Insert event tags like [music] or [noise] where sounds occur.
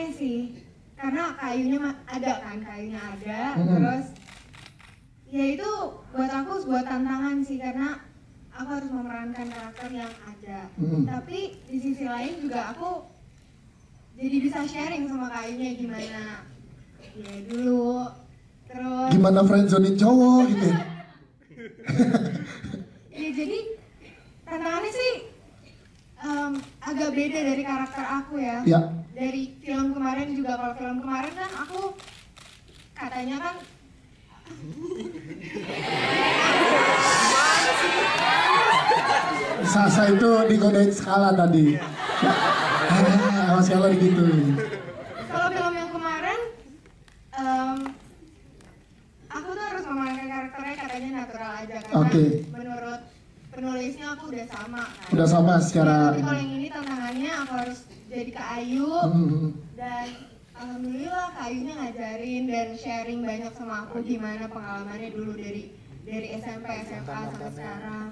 tantangannya sih karena kayunya ada kan kayunya ada Hmm. terus ya itu buat aku sebuah tantangan sih karena aku harus memerankan karakter yang ada Hmm. tapi di sisi lain juga aku jadi bisa sharing sama kayunya gimana ya dulu terus Gimana friendzone cowok gitu. ya [laughs] jadi tantangannya sih agak beda dari karakter aku ya Ya. dari film kemarin juga kalau film kemarin kan aku katanya kan Sasa itu digodain skala tadi. Ah, Sama skala gitu. kalau film yang kemarin em, aku tuh harus memerankan karakternya katanya natural aja karena Oke. menurut penulisnya aku udah sama kan. Udah sama secara tapi kalau yang harus jadi ke Ayu. Hmm. dan alhamdulillah kayunya ngajarin dan sharing banyak sama aku gimana pengalamannya dulu dari dari SMP SMA sampai sekarang